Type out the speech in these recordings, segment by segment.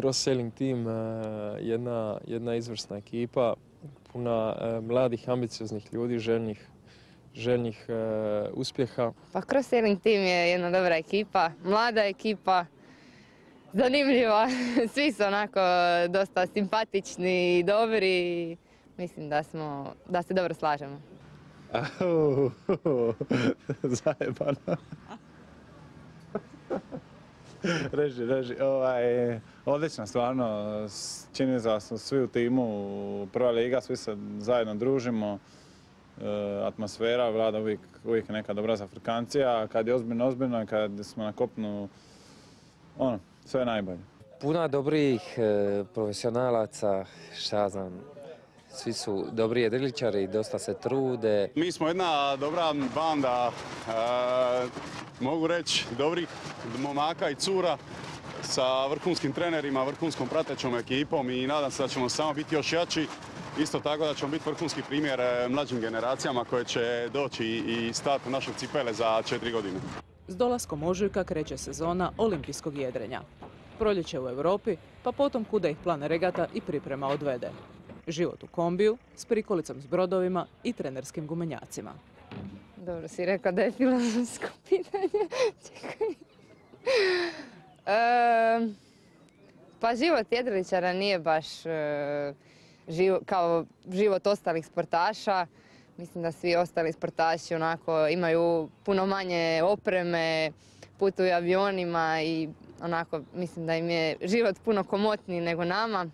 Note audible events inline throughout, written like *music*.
Cross Sailing Team, e, jedna, jedna izvrsna ekipa, puna e, mladih, ambicioznih ljudi, željnih, željnih e, uspjeha. Pa Cross Sailing Team je jedna dobra ekipa, mlada ekipa, zanimljiva. *laughs* Svi su onako dosta simpatični i dobri. Mislim da, smo, da se dobro slažemo. *laughs* Zajebano. *laughs* *laughs* reži, reži. Ovaj, odlično, stvarno. Čini se da smo svi u timu, prva liga, svi se zajedno družimo. E, atmosfera vlada uvijek, uvijek je neka dobra zafrikancija. Kad je ozbiljno, ozbiljno, kad smo na kopnu, ono, sve je najbolje. Puno dobrih e, profesionalaca, šta znam, svi su dobri jedriličari, dosta se trude. Mi smo jedna dobra banda, e, mogu reći, dobrih momaka i cura sa vrhunskim trenerima, vrhunskom pratećom ekipom i nadam se da ćemo samo biti još jači. Isto tako da ćemo biti vrhunski primjer e, mlađim generacijama koje će doći i stati u naše cipele za četiri godine. S dolaskom ožujka kreće sezona olimpijskog jedrenja. Proljeće u Europi, pa potom kuda ih plan regata i priprema odvede. Život u kombiju, s prikolicom s brodovima i trenerskim gumenjacima. Dobro si rekao da je filozofsko *laughs* pitanje. Pa život jedriličara nije baš e, kao život ostalih sportaša. Mislim da svi ostali sportaši onako imaju puno manje opreme, putuju avionima i onako mislim da im je život puno komotniji nego nama.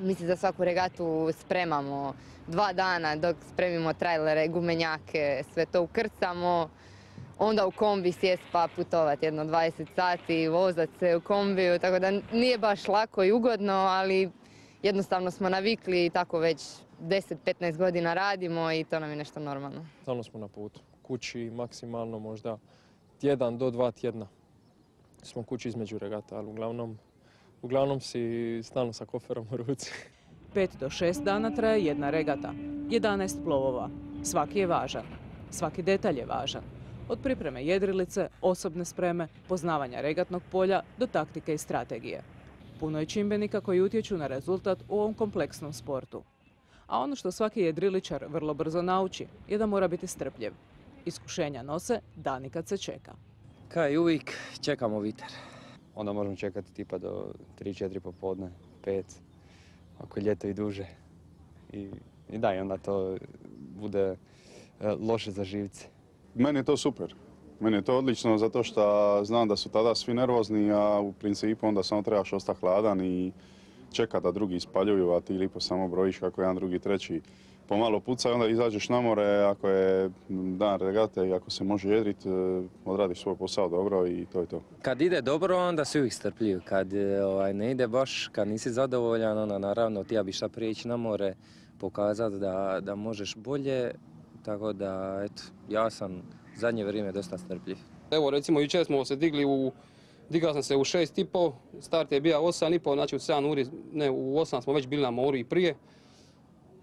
Mi se za svaku regatu spremamo dva dana dok spremimo trajlere, gumenjake, sve to ukrcamo. Onda u kombi sjest pa putovat jedno 20 sati, vozat se u kombiju, tako da nije baš lako i ugodno, ali jednostavno smo navikli i tako već 10-15 godina radimo i to nam je nešto normalno. Stalno smo na putu. Kući maksimalno možda tjedan do dva tjedna smo kući između regata, ali uglavnom, uglavnom si stalno sa koferom u ruci. *laughs* 5 do 6 dana traje jedna regata, 11 plovova. Svaki je važan, svaki detalj je važan. Od pripreme jedrilice, osobne spreme, poznavanja regatnog polja do taktike i strategije. Puno je čimbenika koji utječu na rezultat u ovom kompleksnom sportu. A ono što svaki jedriličar vrlo brzo nauči je da mora biti strpljiv. Iskušenja nose dani kad se čeka. Kao i uvijek, čekamo viter. Onda možemo čekati tipa do 3-4 popodne, 5, ako je ljeto i duže. I, i da, i onda to bude e, loše za živce. Meni je to super. Meni je to odlično zato što znam da su tada svi nervozni, a u principu onda samo trebaš ostati hladan i čekat da drugi ispaljuju, a ti lipo samo brojiš kako jedan, drugi, treći pomalo puca i onda izađeš na more, ako je dan regate i ako se može jedrit, eh, odradiš svoj posao dobro i to je to. Kad ide dobro, onda si uvijek strpljiv. Kad e, ovaj, ne ide baš, kad nisi zadovoljan, onda naravno ti ja bi šta prije ići na more, pokazati da, da možeš bolje. Tako da, eto, ja sam zadnje vrijeme dosta strpljiv. Evo recimo jučer smo se digli u, digao sam se u 6.30, start je bio 8.30, znači u 7 uri, ne u 8 smo već bili na moru i prije.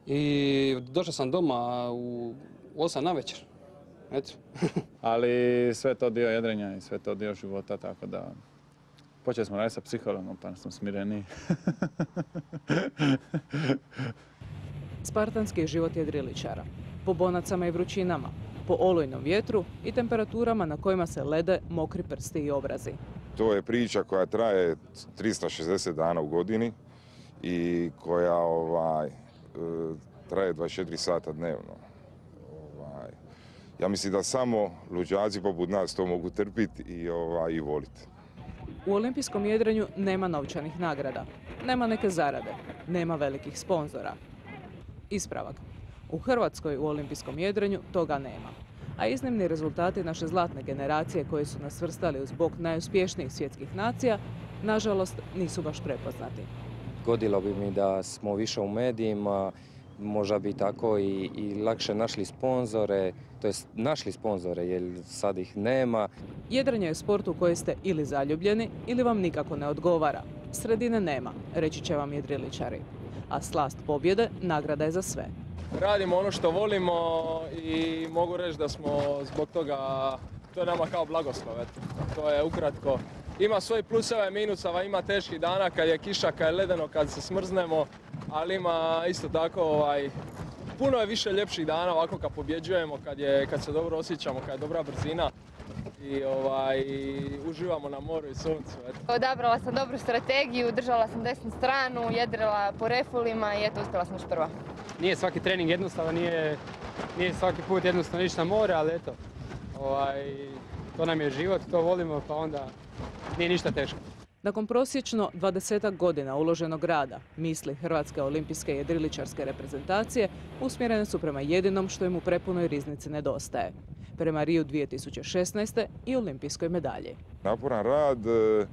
I došao sam doma u 8 na večer. Eto. *laughs* Ali sve to dio jedrenja i sve to dio života, tako da počeli smo raditi sa psihologom pa smo smireni. *laughs* Spartanski je život jedriličara. Po bonacama i vrućinama, po olujnom vjetru i temperaturama na kojima se lede mokri prsti i obrazi. To je priča koja traje 360 dana u godini i koja ovaj, e, traje 24 sata dnevno. Ovaj, ja mislim da samo luđaci poput nas to mogu trpiti i, ovaj, i voliti. U olimpijskom jedrenju nema novčanih nagrada, nema neke zarade, nema velikih sponzora. Ispravak. U Hrvatskoj u olimpijskom jedrenju toga nema. A iznimni rezultati naše zlatne generacije koje su nas svrstali uz bok najuspješnijih svjetskih nacija, nažalost, nisu baš prepoznati. Godilo bi mi da smo više u medijima, možda bi tako i, i lakše našli sponzore, to jest našli sponzore jer sad ih nema. Jedrenje je sport u koji ste ili zaljubljeni ili vam nikako ne odgovara. Sredine nema, reći će vam jedriličari. A slast pobjede nagrada je za sve. Radimo ono što volimo i mogu reći da smo zbog toga, to je nama kao blagoslov. To je ukratko ima svoje pluseva i minusova, ima teških dana kad je kiša, kad je ledeno, kad se smrznemo, ali ima isto tako ovaj, puno je više ljepših dana ovako kad pobjeđujemo, kad, je, kad se dobro osjećamo, kad je dobra brzina i ovaj, uživamo na moru i suncu. Odabrala sam dobru strategiju, držala sam desnu stranu, jedrila po refulima i eto uspjela sam još prva. Nije svaki trening jednostavan, nije, nije svaki put jednostavno ići na more, ali eto, ovaj, to nam je život, to volimo, pa onda nije ništa teško. Nakon prosječno 20 godina uloženog rada, misli Hrvatske olimpijske jedriličarske reprezentacije usmjerene su prema jedinom što im u prepunoj riznici nedostaje. Prema Riju 2016. i olimpijskoj medalji. Naporan rad, e,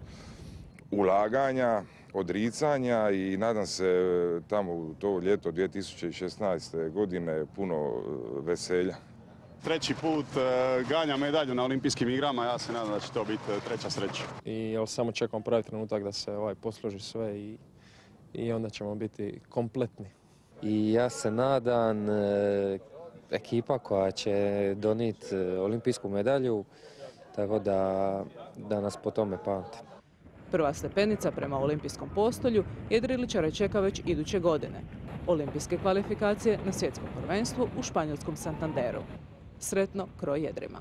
ulaganja, odricanja i nadam se e, tamo u to ljeto 2016. godine puno e, veselja. Treći put e, ganja medalju na olimpijskim igrama, ja se nadam da će to biti treća sreća. I evo, samo čekam pravi trenutak da se ovaj, posloži sve i, i onda ćemo biti kompletni. I ja se nadam e, ekipa koja će donijeti olimpijsku medalju, tako da, da nas po tome pamti. Prva stepenica prema olimpijskom postolju jedriličare čeka već iduće godine. Olimpijske kvalifikacije na svjetskom prvenstvu u španjolskom Santanderu. Sretno kroj jedrima.